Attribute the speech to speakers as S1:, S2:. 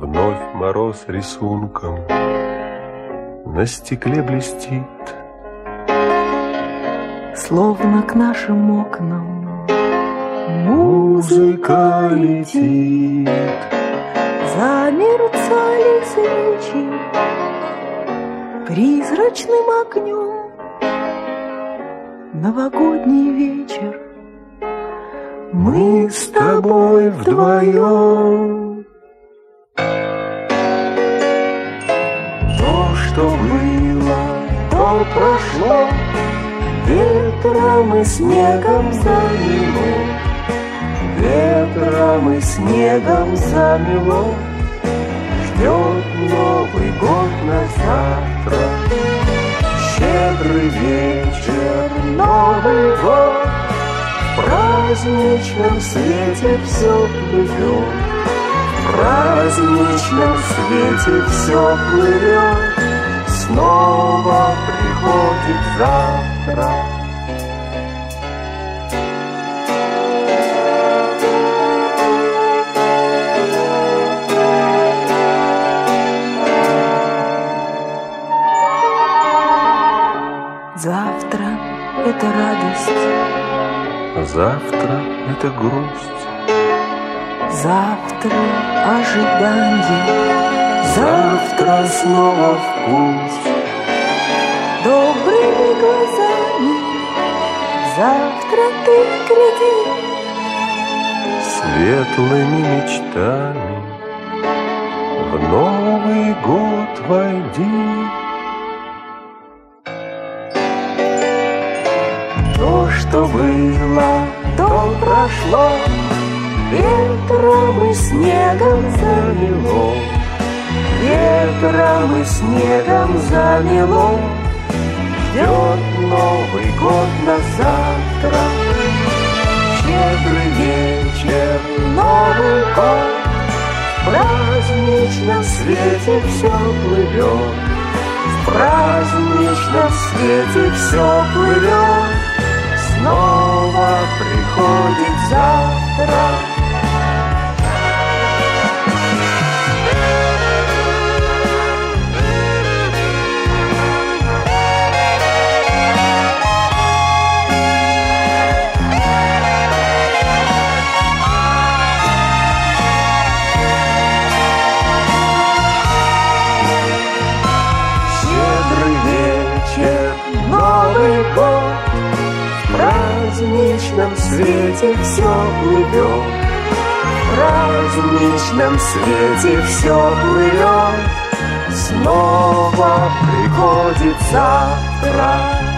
S1: Вновь мороз рисунком На стекле блестит.
S2: Словно к нашим окнам
S1: Музыка летит.
S2: Замерцали свечи Призрачным огнем. Новогодний вечер.
S1: Мы с тобой вдвоем что было, то прошло. Ветром и снегом замело. Ветром и снегом замело. Ждет Новый год на завтра. Щедрый вечер, Новый год. В праздничном свете все плывет В праздничном свете все плывет приходит завтра.
S2: Завтра — это радость,
S1: Завтра это грусть.
S2: Завтра — ожидание,
S1: Завтра снова в путь.
S2: Добрыми глазами. Завтра ты гляди,
S1: Светлыми мечтами В Новый год войди. То, что было, то прошло Ветром и снегом замело. Ветром и снегом замело Ждет Новый год на завтра. Щедрый вечер, Новый год. В праздничном свете все плывет В праздничном свете все плывет Снова приходит завтра праздничном свете все плывет В праздничном свете все плывет Снова приходит завтра